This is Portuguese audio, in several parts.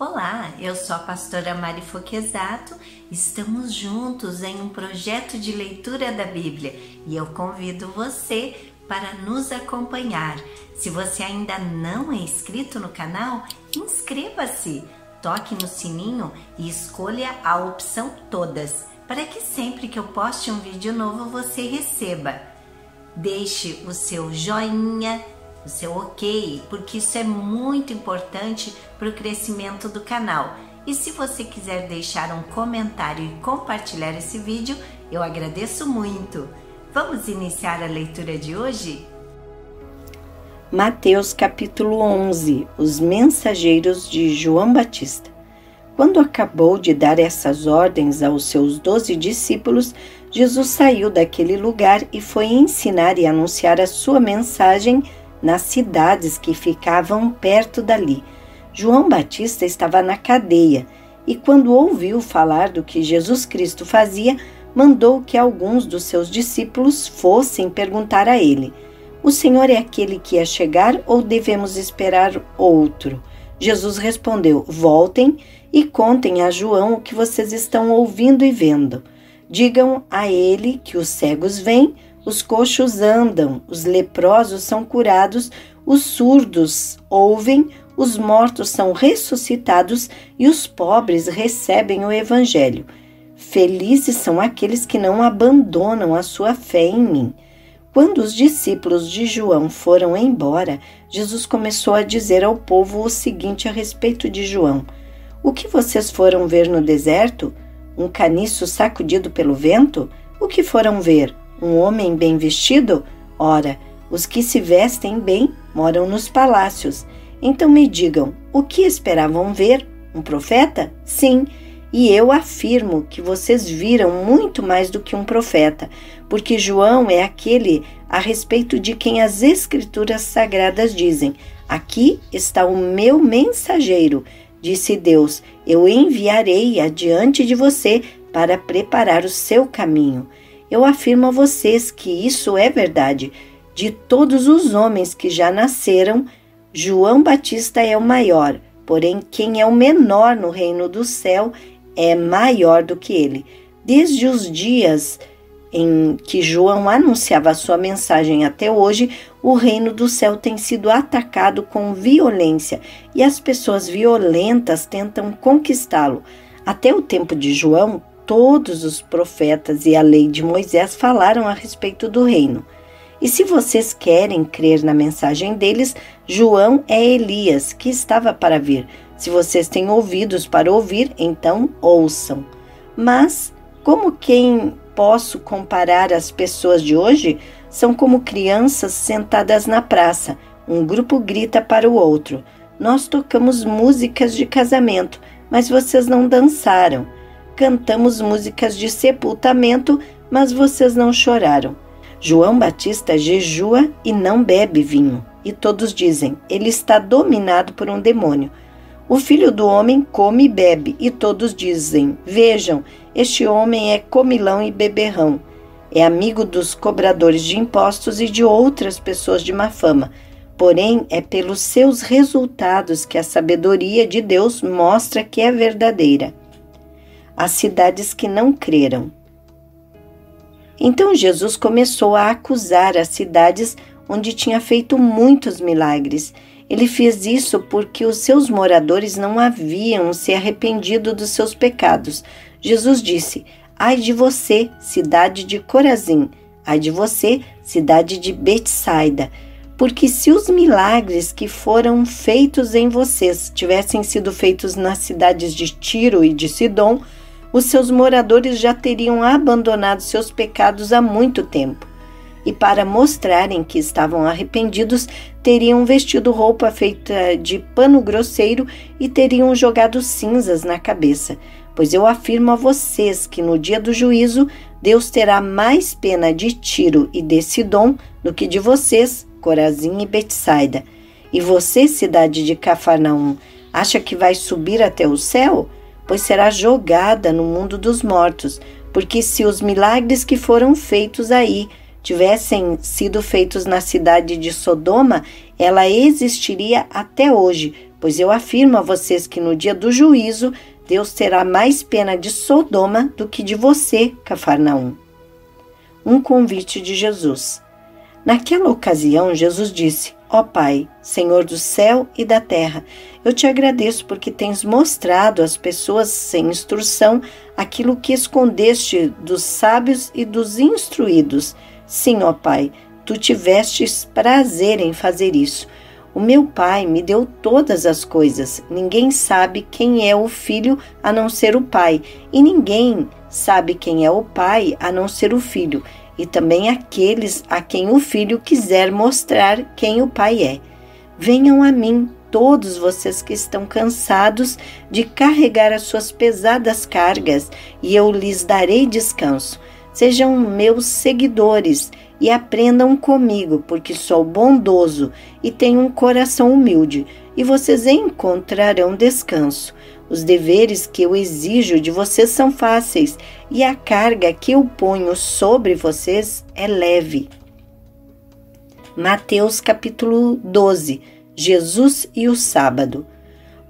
Olá, eu sou a pastora Mari Foquesato. Estamos juntos em um projeto de leitura da Bíblia e eu convido você para nos acompanhar. Se você ainda não é inscrito no canal, inscreva-se, toque no sininho e escolha a opção Todas, para que sempre que eu poste um vídeo novo você receba. Deixe o seu joinha, o seu ok, porque isso é muito importante para o crescimento do canal. E se você quiser deixar um comentário e compartilhar esse vídeo, eu agradeço muito. Vamos iniciar a leitura de hoje? Mateus capítulo 11 Os mensageiros de João Batista. Quando acabou de dar essas ordens aos seus doze discípulos, Jesus saiu daquele lugar e foi ensinar e anunciar a sua mensagem nas cidades que ficavam perto dali. João Batista estava na cadeia e, quando ouviu falar do que Jesus Cristo fazia, mandou que alguns dos seus discípulos fossem perguntar a ele: O Senhor é aquele que ia chegar ou devemos esperar outro? Jesus respondeu: Voltem e contem a João o que vocês estão ouvindo e vendo. Digam a ele que os cegos vêm os coxos andam, os leprosos são curados, os surdos ouvem, os mortos são ressuscitados e os pobres recebem o Evangelho. Felizes são aqueles que não abandonam a sua fé em mim. Quando os discípulos de João foram embora, Jesus começou a dizer ao povo o seguinte a respeito de João: O que vocês foram ver no deserto? Um caniço sacudido pelo vento? O que foram ver? Um homem bem vestido? Ora, os que se vestem bem moram nos palácios. Então me digam, o que esperavam ver? Um profeta? Sim, e eu afirmo que vocês viram muito mais do que um profeta, porque João é aquele a respeito de quem as Escrituras Sagradas dizem: Aqui está o meu mensageiro, disse Deus, eu enviarei adiante de você para preparar o seu caminho. Eu afirmo a vocês que isso é verdade. De todos os homens que já nasceram, João Batista é o maior, porém, quem é o menor no reino do céu é maior do que ele. Desde os dias em que João anunciava sua mensagem até hoje, o reino do céu tem sido atacado com violência e as pessoas violentas tentam conquistá-lo. Até o tempo de João, todos os profetas e a lei de Moisés falaram a respeito do reino. E se vocês querem crer na mensagem deles, João é Elias, que estava para vir. Se vocês têm ouvidos para ouvir, então ouçam. Mas, como quem posso comparar as pessoas de hoje? São como crianças sentadas na praça. Um grupo grita para o outro: Nós tocamos músicas de casamento, mas vocês não dançaram cantamos músicas de sepultamento, mas vocês não choraram. João Batista jejua e não bebe vinho, e todos dizem: ele está dominado por um demônio. O filho do homem come e bebe, e todos dizem: Vejam, este homem é comilão e beberrão. É amigo dos cobradores de impostos e de outras pessoas de má fama. Porém, é pelos seus resultados que a sabedoria de Deus mostra que é verdadeira as cidades que não creram. Então Jesus começou a acusar as cidades onde tinha feito muitos milagres. Ele fez isso porque os seus moradores não haviam se arrependido dos seus pecados. Jesus disse: Ai de você, cidade de Corazim! Ai de você, cidade de Betsaida! Porque se os milagres que foram feitos em vocês tivessem sido feitos nas cidades de Tiro e de Sidom, os seus moradores já teriam abandonado seus pecados há muito tempo. E para mostrarem que estavam arrependidos, teriam vestido roupa feita de pano grosseiro e teriam jogado cinzas na cabeça. Pois eu afirmo a vocês que no dia do juízo, Deus terá mais pena de Tiro e de Sidom do que de vocês, Corazim e Betsaida. E você, cidade de Cafarnaum, acha que vai subir até o céu? Pois será jogada no mundo dos mortos, porque se os milagres que foram feitos aí tivessem sido feitos na cidade de Sodoma, ela existiria até hoje, pois eu afirmo a vocês que no dia do juízo Deus terá mais pena de Sodoma do que de você, Cafarnaum. Um convite de Jesus. Naquela ocasião, Jesus disse: Ó Pai, Senhor do céu e da terra, eu te agradeço porque tens mostrado às pessoas sem instrução aquilo que escondeste dos sábios e dos instruídos. Sim, ó Pai, tu tivestes prazer em fazer isso. O meu Pai me deu todas as coisas. Ninguém sabe quem é o Filho a não ser o Pai, e ninguém sabe quem é o Pai a não ser o Filho e também aqueles a quem o Filho quiser mostrar quem o Pai é. Venham a mim, todos vocês que estão cansados de carregar as suas pesadas cargas, e eu lhes darei descanso. Sejam meus seguidores e aprendam comigo, porque sou bondoso e tenho um coração humilde, e vocês encontrarão descanso os deveres que eu exijo de vocês são fáceis e a carga que eu ponho sobre vocês é leve. Mateus capítulo 12 Jesus e o sábado.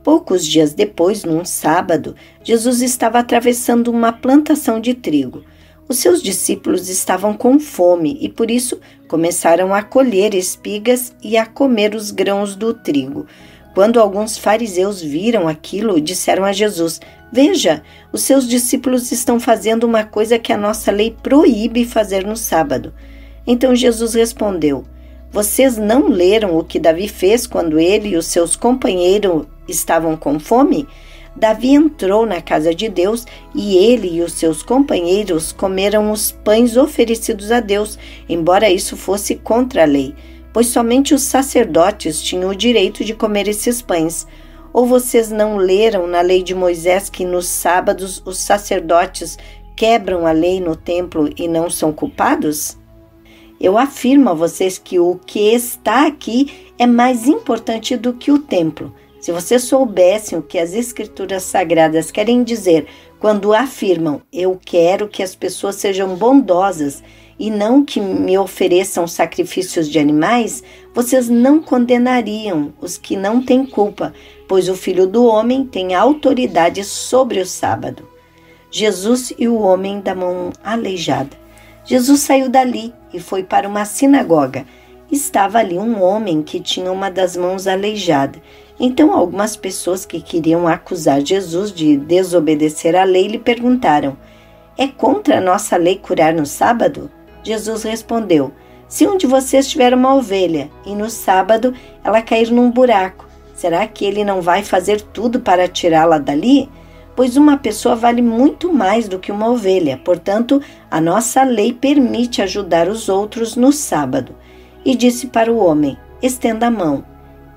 Poucos dias depois, num sábado, Jesus estava atravessando uma plantação de trigo. Os seus discípulos estavam com fome e por isso começaram a colher espigas e a comer os grãos do trigo. Quando alguns fariseus viram aquilo, disseram a Jesus: Veja, os seus discípulos estão fazendo uma coisa que a nossa lei proíbe fazer no sábado. Então Jesus respondeu: Vocês não leram o que Davi fez quando ele e os seus companheiros estavam com fome? Davi entrou na casa de Deus e ele e os seus companheiros comeram os pães oferecidos a Deus, embora isso fosse contra a lei pois somente os sacerdotes tinham o direito de comer esses pães. Ou vocês não leram na lei de Moisés que nos sábados os sacerdotes quebram a lei no templo e não são culpados? Eu afirmo a vocês que o que está aqui é mais importante do que o templo. Se vocês soubessem o que as Escrituras Sagradas querem dizer quando afirmam: Eu quero que as pessoas sejam bondosas e não que me ofereçam sacrifícios de animais, vocês não condenariam os que não têm culpa, pois o Filho do Homem tem autoridade sobre o sábado. Jesus e o homem da mão aleijada. Jesus saiu dali e foi para uma sinagoga. Estava ali um homem que tinha uma das mãos aleijada. Então, algumas pessoas que queriam acusar Jesus de desobedecer à lei lhe perguntaram: É contra a nossa lei curar no sábado? Jesus respondeu: Se um de vocês tiver uma ovelha e no sábado ela cair num buraco, será que ele não vai fazer tudo para tirá-la dali? Pois uma pessoa vale muito mais do que uma ovelha, portanto, a nossa lei permite ajudar os outros no sábado. E disse para o homem: Estenda a mão.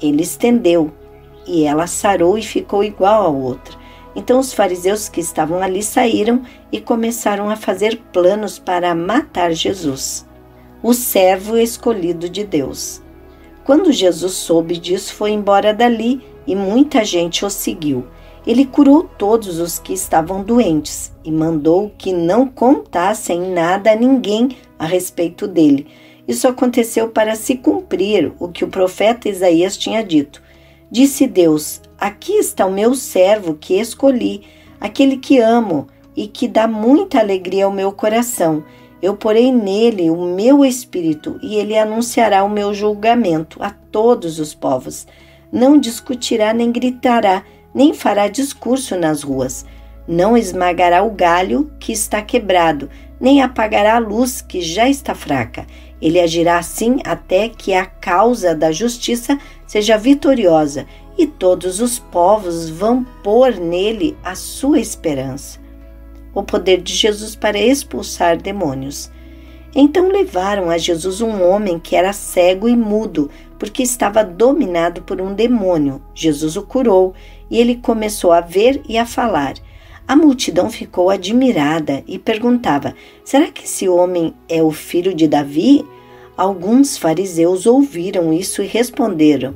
Ele estendeu, e ela sarou e ficou igual à outra. Então os fariseus que estavam ali saíram e começaram a fazer planos para matar Jesus, o servo escolhido de Deus. Quando Jesus soube disso, foi embora dali e muita gente o seguiu. Ele curou todos os que estavam doentes e mandou que não contassem nada a ninguém a respeito dele. Isso aconteceu para se cumprir o que o profeta Isaías tinha dito. Disse Deus: Aqui está o meu servo que escolhi, aquele que amo e que dá muita alegria ao meu coração. Eu porei nele o meu espírito e ele anunciará o meu julgamento a todos os povos. Não discutirá nem gritará, nem fará discurso nas ruas. Não esmagará o galho que está quebrado, nem apagará a luz que já está fraca. Ele agirá assim até que a causa da justiça seja vitoriosa e todos os povos vão pôr nele a sua esperança. O poder de Jesus para expulsar demônios. Então levaram a Jesus um homem que era cego e mudo, porque estava dominado por um demônio. Jesus o curou e ele começou a ver e a falar. A multidão ficou admirada e perguntava: Será que esse homem é o filho de Davi? Alguns fariseus ouviram isso e responderam: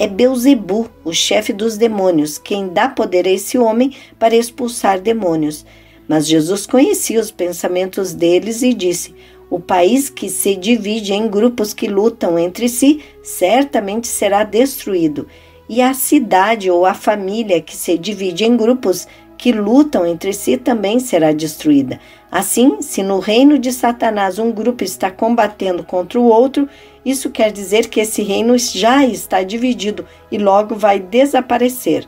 é Beuzebu, o chefe dos demônios, quem dá poder a esse homem para expulsar demônios. Mas Jesus conhecia os pensamentos deles e disse: O país que se divide em grupos que lutam entre si certamente será destruído, e a cidade ou a família que se divide em grupos que lutam entre si também será destruída. Assim, se no reino de Satanás um grupo está combatendo contra o outro, isso quer dizer que esse reino já está dividido e logo vai desaparecer.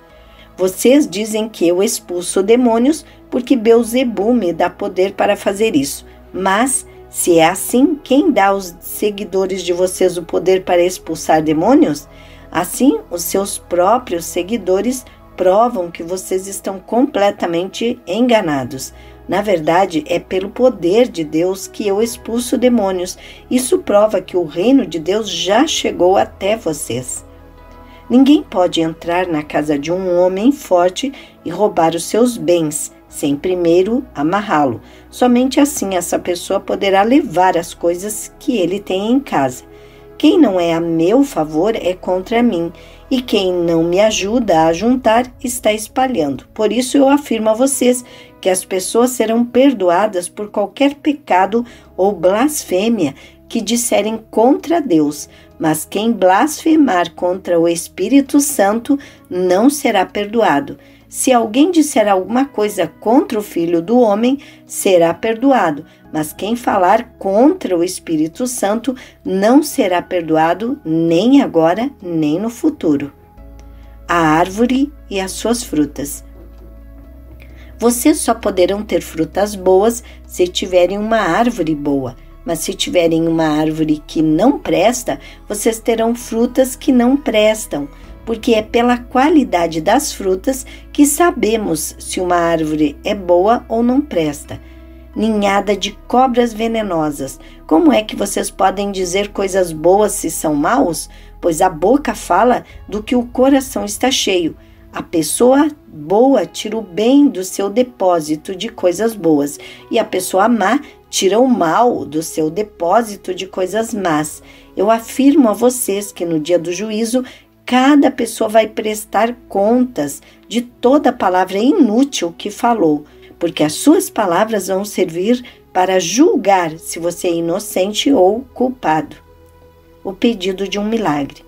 Vocês dizem que eu expulso demônios porque Beuzebu me dá poder para fazer isso. Mas, se é assim, quem dá aos seguidores de vocês o poder para expulsar demônios? Assim, os seus próprios seguidores provam que vocês estão completamente enganados. Na verdade, é pelo poder de Deus que eu expulso demônios. Isso prova que o reino de Deus já chegou até vocês. Ninguém pode entrar na casa de um homem forte e roubar os seus bens sem primeiro amarrá-lo. Somente assim essa pessoa poderá levar as coisas que ele tem em casa. Quem não é a meu favor é contra mim, e quem não me ajuda a juntar está espalhando. Por isso eu afirmo a vocês que as pessoas serão perdoadas por qualquer pecado ou blasfêmia que disserem contra Deus, mas quem blasfemar contra o Espírito Santo não será perdoado. Se alguém disser alguma coisa contra o Filho do Homem, será perdoado, mas quem falar contra o Espírito Santo não será perdoado nem agora, nem no futuro. A árvore e as suas frutas. Vocês só poderão ter frutas boas se tiverem uma árvore boa. Mas se tiverem uma árvore que não presta, vocês terão frutas que não prestam porque é pela qualidade das frutas que sabemos se uma árvore é boa ou não presta. Ninhada de cobras venenosas. Como é que vocês podem dizer coisas boas se são maus? Pois a boca fala do que o coração está cheio. A pessoa boa tira o bem do seu depósito de coisas boas, e a pessoa má tira o mal do seu depósito de coisas más. Eu afirmo a vocês que no dia do juízo Cada pessoa vai prestar contas de toda palavra inútil que falou, porque as suas palavras vão servir para julgar se você é inocente ou culpado. O pedido de um milagre.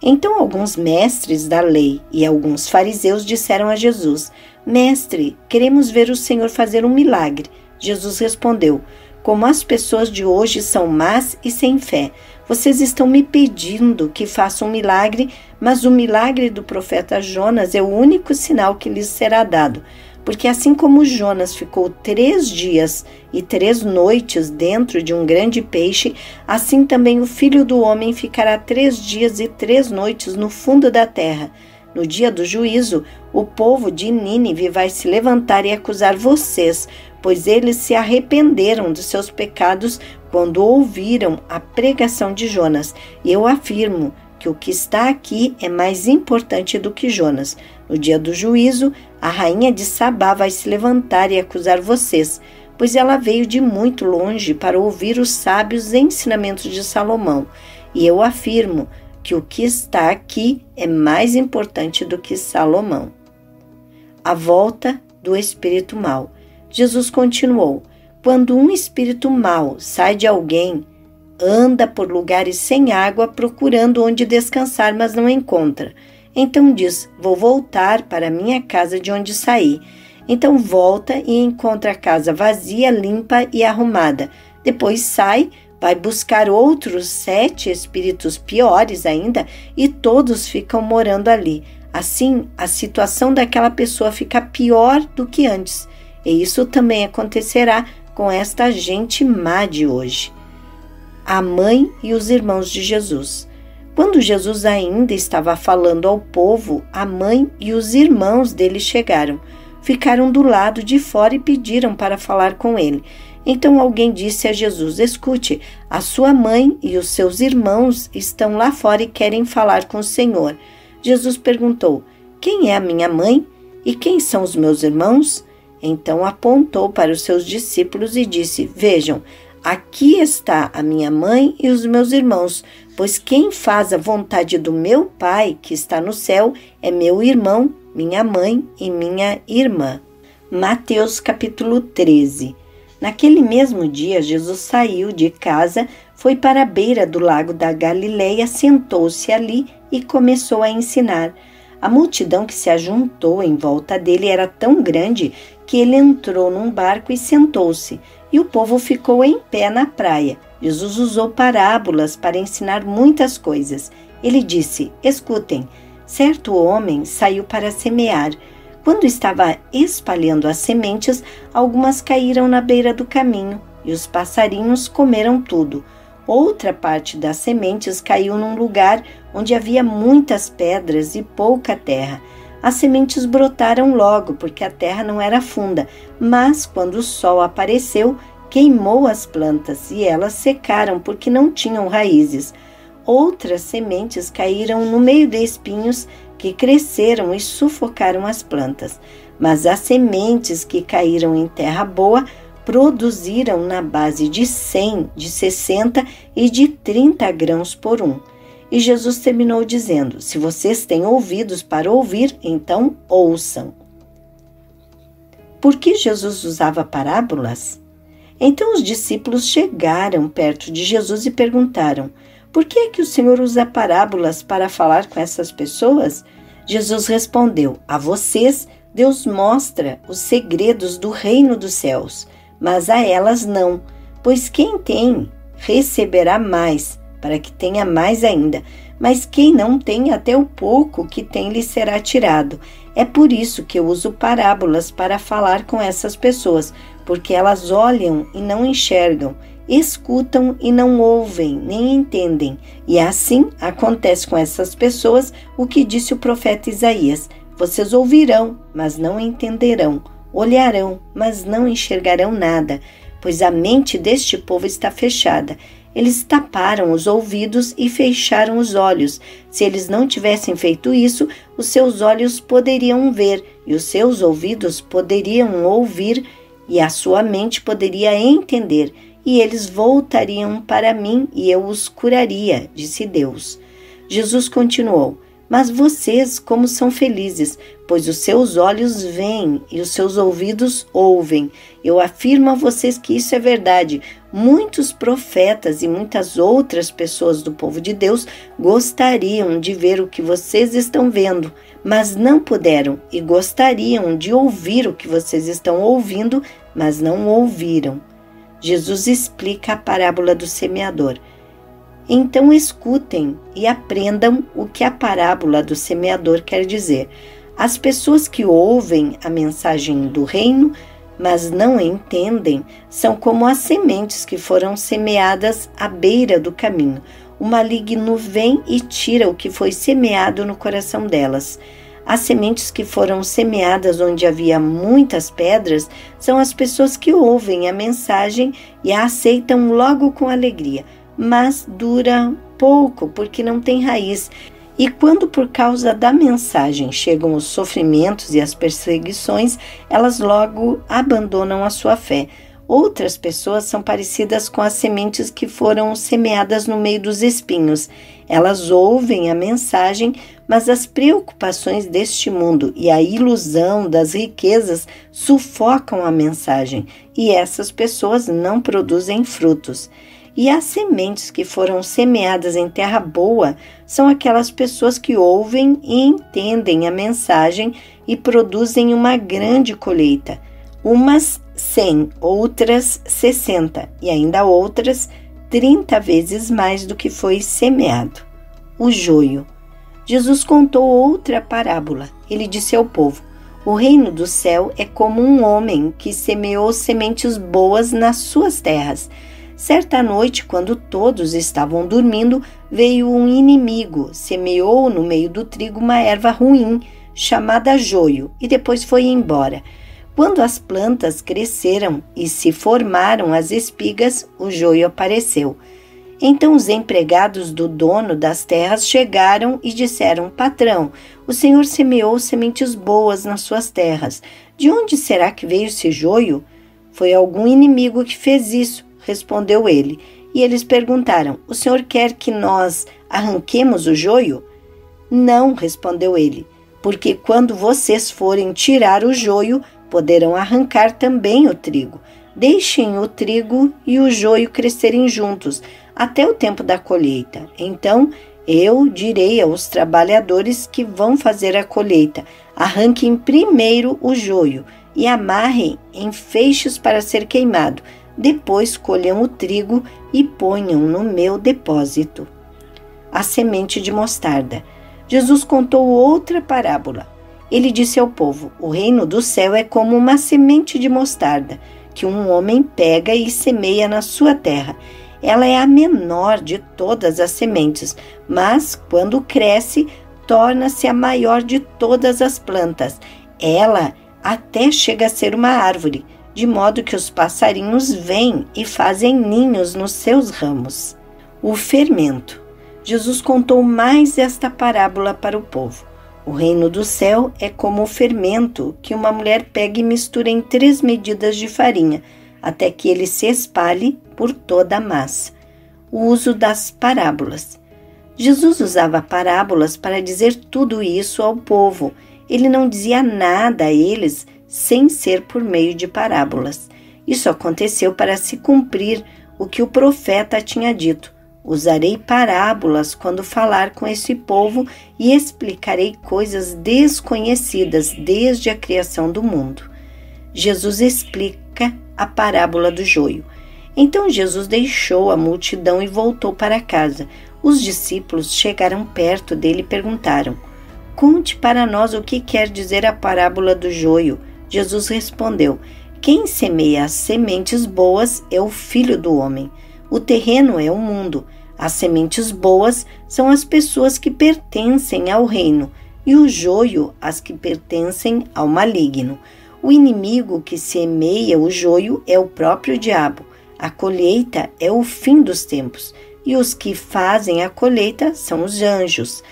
Então, alguns mestres da lei e alguns fariseus disseram a Jesus: Mestre, queremos ver o Senhor fazer um milagre. Jesus respondeu: Como as pessoas de hoje são más e sem fé, vocês estão me pedindo que faça um milagre, mas o milagre do profeta Jonas é o único sinal que lhes será dado. Porque assim como Jonas ficou três dias e três noites dentro de um grande peixe, assim também o filho do homem ficará três dias e três noites no fundo da terra. No dia do juízo, o povo de Nínive vai se levantar e acusar vocês, pois eles se arrependeram dos seus pecados quando ouviram a pregação de Jonas. Eu afirmo que o que está aqui é mais importante do que Jonas. No dia do juízo, a rainha de Sabá vai se levantar e acusar vocês, pois ela veio de muito longe para ouvir os sábios ensinamentos de Salomão. E eu afirmo que o que está aqui é mais importante do que Salomão. A volta do espírito mau. Jesus continuou: quando um espírito mau sai de alguém, anda por lugares sem água procurando onde descansar, mas não encontra. Então diz: Vou voltar para minha casa de onde saí. Então volta e encontra a casa vazia, limpa e arrumada. Depois sai, vai buscar outros sete espíritos piores ainda e todos ficam morando ali. Assim, a situação daquela pessoa fica pior do que antes. E isso também acontecerá com esta gente má de hoje. A mãe e os irmãos de Jesus. Quando Jesus ainda estava falando ao povo, a mãe e os irmãos dele chegaram. Ficaram do lado de fora e pediram para falar com ele. Então alguém disse a Jesus: Escute, a sua mãe e os seus irmãos estão lá fora e querem falar com o Senhor. Jesus perguntou: Quem é a minha mãe e quem são os meus irmãos? Então apontou para os seus discípulos e disse: Vejam, aqui está a minha mãe e os meus irmãos, pois quem faz a vontade do meu Pai que está no céu é meu irmão, minha mãe e minha irmã. Mateus capítulo 13. Naquele mesmo dia, Jesus saiu de casa, foi para a beira do lago da Galileia, sentou-se ali e começou a ensinar. A multidão que se ajuntou em volta dele era tão grande que ele entrou num barco e sentou-se, e o povo ficou em pé na praia. Jesus usou parábolas para ensinar muitas coisas. Ele disse: Escutem, certo homem saiu para semear. Quando estava espalhando as sementes, algumas caíram na beira do caminho e os passarinhos comeram tudo. Outra parte das sementes caiu num lugar onde havia muitas pedras e pouca terra. As sementes brotaram logo, porque a terra não era funda, mas quando o sol apareceu, queimou as plantas e elas secaram porque não tinham raízes. Outras sementes caíram no meio de espinhos que cresceram e sufocaram as plantas. Mas as sementes que caíram em terra boa produziram na base de 100, de 60 e de 30 grãos por um. E Jesus terminou dizendo: Se vocês têm ouvidos para ouvir, então ouçam. Por que Jesus usava parábolas? Então os discípulos chegaram perto de Jesus e perguntaram: Por que é que o Senhor usa parábolas para falar com essas pessoas? Jesus respondeu: A vocês Deus mostra os segredos do reino dos céus, mas a elas não, pois quem tem receberá mais, para que tenha mais ainda. Mas quem não tem, até o pouco que tem lhe será tirado. É por isso que eu uso parábolas para falar com essas pessoas, porque elas olham e não enxergam, escutam e não ouvem, nem entendem. E assim acontece com essas pessoas o que disse o profeta Isaías: Vocês ouvirão, mas não entenderão, olharão, mas não enxergarão nada, pois a mente deste povo está fechada eles taparam os ouvidos e fecharam os olhos. Se eles não tivessem feito isso, os seus olhos poderiam ver e os seus ouvidos poderiam ouvir e a sua mente poderia entender, e eles voltariam para mim e eu os curaria, disse Deus. Jesus continuou: Mas vocês, como são felizes, pois os seus olhos veem e os seus ouvidos ouvem. Eu afirmo a vocês que isso é verdade. Muitos profetas e muitas outras pessoas do povo de Deus gostariam de ver o que vocês estão vendo, mas não puderam, e gostariam de ouvir o que vocês estão ouvindo, mas não ouviram. Jesus explica a parábola do semeador. Então escutem e aprendam o que a parábola do semeador quer dizer. As pessoas que ouvem a mensagem do reino mas não entendem, são como as sementes que foram semeadas à beira do caminho. O maligno vem e tira o que foi semeado no coração delas. As sementes que foram semeadas onde havia muitas pedras são as pessoas que ouvem a mensagem e a aceitam logo com alegria, mas dura pouco porque não tem raiz e quando, por causa da mensagem, chegam os sofrimentos e as perseguições, elas logo abandonam a sua fé. Outras pessoas são parecidas com as sementes que foram semeadas no meio dos espinhos. Elas ouvem a mensagem, mas as preocupações deste mundo e a ilusão das riquezas sufocam a mensagem, e essas pessoas não produzem frutos. E as sementes que foram semeadas em terra boa são aquelas pessoas que ouvem e entendem a mensagem e produzem uma grande colheita. Umas 100, outras 60 e ainda outras 30 vezes mais do que foi semeado. O joio. Jesus contou outra parábola. Ele disse ao povo: O reino do céu é como um homem que semeou sementes boas nas suas terras. Certa noite, quando todos estavam dormindo, veio um inimigo, semeou no meio do trigo uma erva ruim, chamada joio, e depois foi embora. Quando as plantas cresceram e se formaram as espigas, o joio apareceu. Então os empregados do dono das terras chegaram e disseram: Patrão, o senhor semeou sementes boas nas suas terras. De onde será que veio esse joio? Foi algum inimigo que fez isso respondeu ele. E eles perguntaram: O senhor quer que nós arranquemos o joio? Não, respondeu ele, porque quando vocês forem tirar o joio, poderão arrancar também o trigo. Deixem o trigo e o joio crescerem juntos até o tempo da colheita. Então Eu direi aos trabalhadores que vão fazer a colheita: arranquem primeiro o joio e amarrem em feixes para ser queimado. Depois colham o trigo e ponham no meu depósito. A semente de mostarda. Jesus contou outra parábola. Ele disse ao povo: O reino do céu é como uma semente de mostarda que um homem pega e semeia na sua terra. Ela é a menor de todas as sementes, mas quando cresce, torna-se a maior de todas as plantas. Ela até chega a ser uma árvore, de modo que os passarinhos vêm e fazem ninhos nos seus ramos. O fermento. Jesus contou mais esta parábola para o povo. O reino do céu é como o fermento que uma mulher pega e mistura em três medidas de farinha, até que ele se espalhe por toda a massa. O uso das parábolas. Jesus usava parábolas para dizer tudo isso ao povo. Ele não dizia nada a eles sem ser por meio de parábolas. Isso aconteceu para se cumprir o que o profeta tinha dito. Usarei parábolas quando falar com esse povo e explicarei coisas desconhecidas desde a criação do mundo. Jesus explica a parábola do joio. Então Jesus deixou a multidão e voltou para casa. Os discípulos chegaram perto dele e perguntaram: Conte para nós o que quer dizer a parábola do joio. Jesus respondeu: Quem semeia as sementes boas é o filho do homem. O terreno é o mundo. As sementes boas são as pessoas que pertencem ao reino, e o joio as que pertencem ao maligno. O inimigo que semeia o joio é o próprio diabo. A colheita é o fim dos tempos, e os que fazem a colheita são os anjos.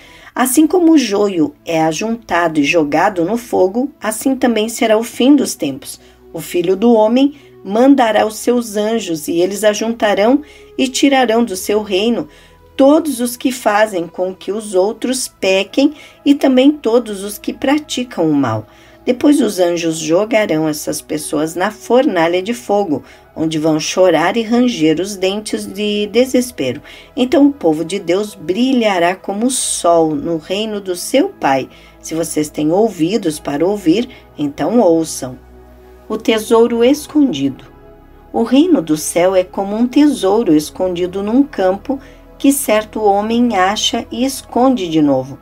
Assim como o joio é ajuntado e jogado no fogo, assim também será o fim dos tempos. O filho do homem mandará os seus anjos e eles ajuntarão e tirarão do seu reino todos os que fazem com que os outros pequem e também todos os que praticam o mal. Depois os anjos jogarão essas pessoas na fornalha de fogo, onde vão chorar e ranger os dentes de desespero. Então o povo de Deus brilhará como o sol no reino do seu Pai. Se vocês têm ouvidos para ouvir, então ouçam o tesouro escondido. O reino do céu é como um tesouro escondido num campo que certo homem acha e esconde de novo.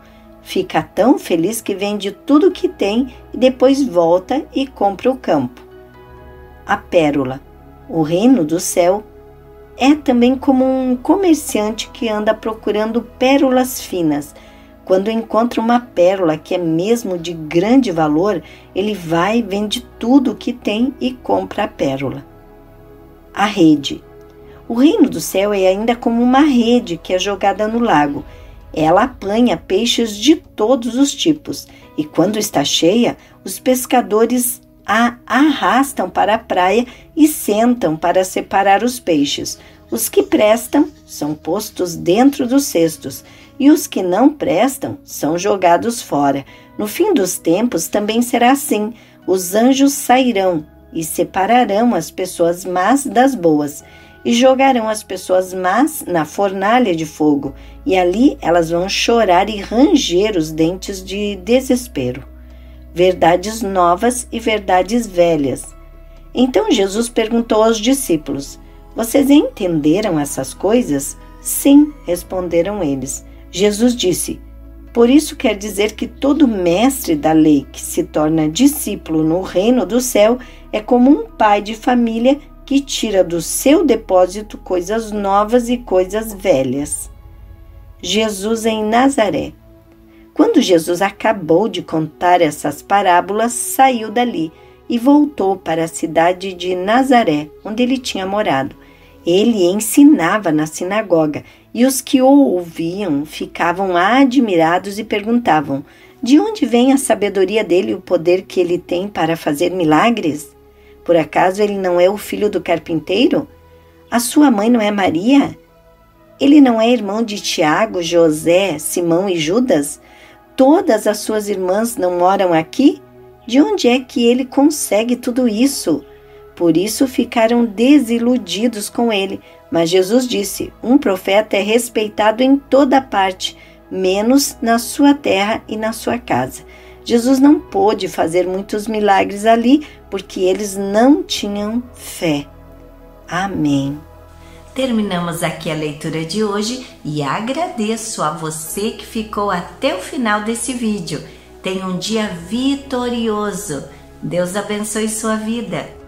Fica tão feliz que vende tudo que tem e depois volta e compra o campo. A pérola. O reino do céu é também como um comerciante que anda procurando pérolas finas quando encontra uma pérola que é mesmo de grande valor, ele vai, vende tudo o que tem e compra a pérola. A rede. O reino do céu é ainda como uma rede que é jogada no lago. Ela apanha peixes de todos os tipos e, quando está cheia, os pescadores a arrastam para a praia e sentam para separar os peixes. Os que prestam são postos dentro dos cestos e os que não prestam são jogados fora. No fim dos tempos também será assim: os anjos sairão e separarão as pessoas más das boas, e jogarão as pessoas más na fornalha de fogo, e ali elas vão chorar e ranger os dentes de desespero. Verdades novas e verdades velhas. Então Jesus perguntou aos discípulos: Vocês entenderam essas coisas? Sim, responderam eles. Jesus disse: Por isso quer dizer que todo mestre da lei que se torna discípulo no reino do céu é como um pai de família que tira do seu depósito coisas novas e coisas velhas. Jesus em Nazaré. Quando Jesus acabou de contar essas parábolas, saiu dali e voltou para a cidade de Nazaré, onde ele tinha morado. Ele ensinava na sinagoga e os que o ouviam ficavam admirados e perguntavam: De onde vem a sabedoria dele e o poder que ele tem para fazer milagres? Por acaso ele não é o filho do carpinteiro? A sua mãe não é Maria? Ele não é irmão de Tiago, José, Simão e Judas? Todas as suas irmãs não moram aqui? De onde é que ele consegue tudo isso? Por isso ficaram desiludidos com ele. Mas Jesus disse: Um profeta é respeitado em toda parte, menos na sua terra e na sua casa. Jesus não pôde fazer muitos milagres ali porque eles não tinham fé. Amém. Terminamos aqui a leitura de hoje e agradeço a você que ficou até o final desse vídeo. Tenha um dia vitorioso. Deus abençoe sua vida.